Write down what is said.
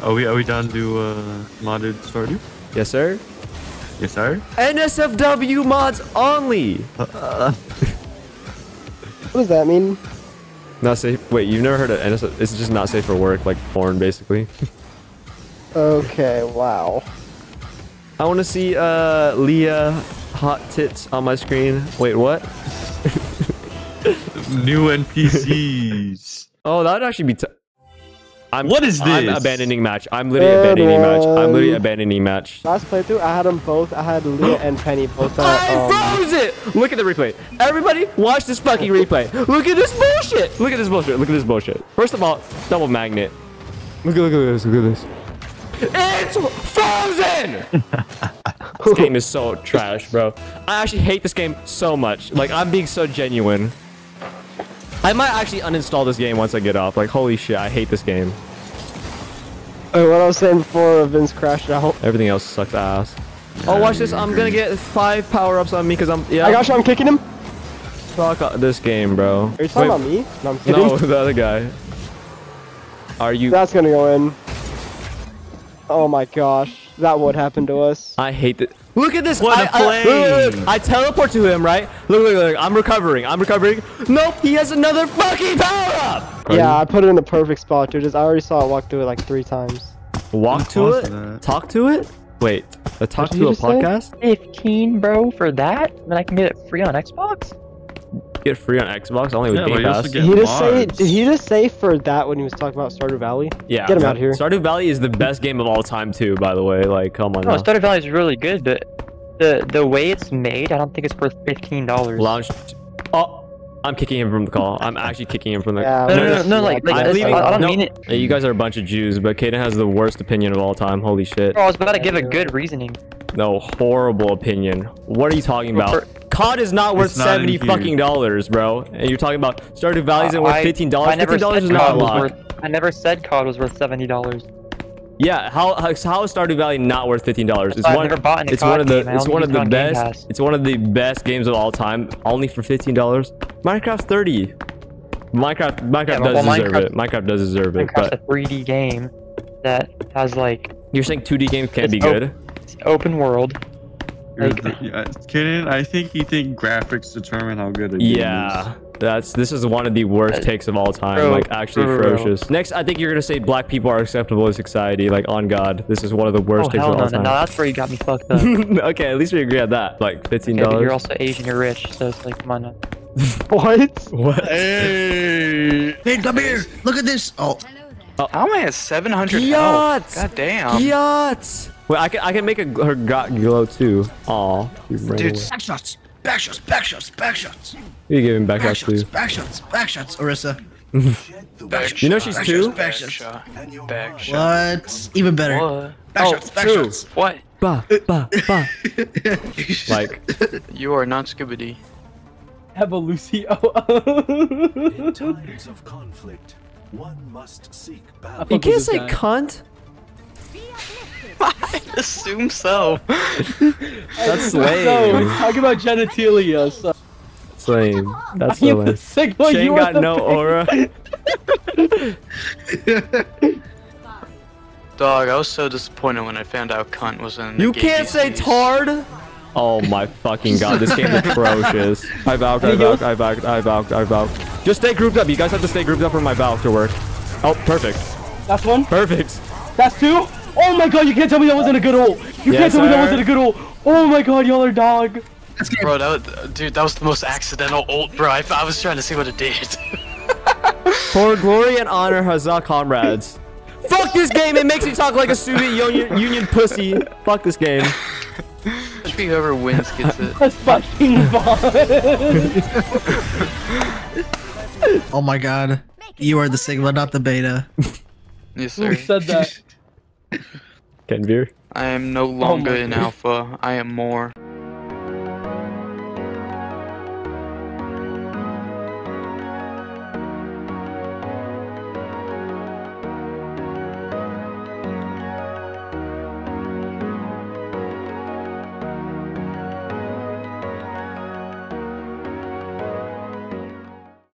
Are we are we down to uh, modded Stardew? Yes, sir. Yes, sir. NSFW mods only. What does that mean? Not safe. Wait, you've never heard of NSF? It's just not safe for work, like porn, basically. Okay, wow. I want to see uh Leah hot tits on my screen. Wait, what? New NPCs. Oh, that would actually be. T- I'm, What is I'm this? abandoning match. I'm literally Good abandoning match. I'm literally abandoning match. Last playthrough, I had them both. I had Leah and Penny both at, I um, froze it! Look at the replay. Everybody, watch this fucking replay. Look at this bullshit. Look at this bullshit. Look at this bullshit. First of all, double magnet. Look at look at this. Look at this. It's frozen. this game is so trash, bro. I actually hate this game so much. Like I'm being so genuine. I might actually uninstall this game once I get off. Like holy shit, I hate this game. Wait, what I was saying before Vince crashed out. Everything else sucks ass. Oh, watch this. I'm gonna get five power ups on me because I'm. Yeah. I got you, I'm kicking him. Fuck this game, bro. Are you talking about me? No, I'm kidding. No, the other guy. Are you? That's gonna go in. Oh my gosh, that would happen to us. I hate that. Look at this. What I, a I- look, look, look. I teleport to him, right? Look, look, look. I'm recovering. I'm recovering. Nope. He has another fucking power up. Yeah, I put it in the perfect spot, dude. Just- I already saw it walk through it like three times. Walk to it. that. Talk to it. Wait. A talk to you a just say? podcast. 15, bro, for that? Then I can get it free on Xbox? Get free on Xbox only with Yeah, Game Pass. Did he just say? Did he just say for that when he was talking about Stardew Valley? Yeah. Get him out here. Stardew Valley is the best game of all time too. By the way, like, come on. No, now. Stardew Valley is really good, but the the way it's made, I don't think it's worth fifteen dollars. Launched. Oh, I'm kicking him from the call. I'm actually kicking him from the. Yeah. no, no, that's- no, like, like I'm leaving. I, I don't no, mean it. Hey, you guys are a bunch of Jews, but Kaden has the worst opinion of all time. Holy shit. Bro, I was about to give a good reasoning. No, horrible opinion. What are you talking Well, about? COD is not worth not seventy here. fucking dollars, bro. And you're talking about Stardew Valley isn't worth $15. Fifteen dollars is not a lot. worth. I never said COD was worth seventy dollars. Yeah, how, how how is Stardew Valley not worth fifteen dollars? It's one. never bought It's one of the. It's one of the best. It's one of the best games of all time. Only for fifteen dollars. Minecraft's thirty. Minecraft Minecraft Yeah, does well, deserve Minecraft- it. Minecraft does deserve it. Minecraft's a 3D game that has like you're saying 2D games can't be good? it's open world. Here's Like- the- yeah, Kaden, I think you think graphics determine how good a game Yeah. That's this is one of the worst takes of all time. bro, like actually bro, bro. ferocious. Next, I think you're gonna say black people are acceptable in society. Like on God, this is one of the oh, worst Oh takes hell of all no, time. no, that's where you got me fucked up. okay, at least we agree on that. Like fifteen Okay, dollars. you're also Asian, you're rich, so it's like, come on. now. What? what? Hey, come here. Look at this. Oh, oh. How am I at 700 Yachts! God damn. Yachts. Wait, I can I can make a her got glow too. Aw, you ran Dude, away. back shots. Back shots. Back shots. You giving backshots Back shots too. shots. Back shots. Back. Arissa. You know she's back two? shots, back Back shots. shot. Back shot. What? Even better. What? Back Oh, shots. Back true. shots. What? Ba ba ba. like You are not Scooby Have a Lucy. Oh, In times of conflict, one must seek I balance. you can't this say guy. cunt. I assume so. That's So, lame. let's talk about genitalia. So, That's lame. That's I am the lame. Sigma, Shane you got no big- aura. Dog, I was so disappointed when I found out cunt was in the You gay can't say DCs. tard. Oh my fucking god, this game is atrocious. I vowed, I vowed, I vowed, I vowed, I vowed. Just stay grouped up. You guys have to stay grouped up for my vow to work. Oh, perfect. That's one. Perfect. That's two. Oh my god, you can't tell me that wasn't a good ult. You Yes, can't tell me that wasn't a good ult. Oh my god, y'all are dog. Bro, that was, dude, that was the most accidental ult, bro. I, I was trying to see what it did. For glory and honor, huzzah, comrades. Fuck this game. It makes me talk like a Soviet Union, Union pussy. Fuck this game. Should be whoever wins gets it. That's fucking fun. Oh my god. You are the Sigma, not the Beta. Yes, Who sir. said that? Ken I am no longer oh my in God. alpha. I am more.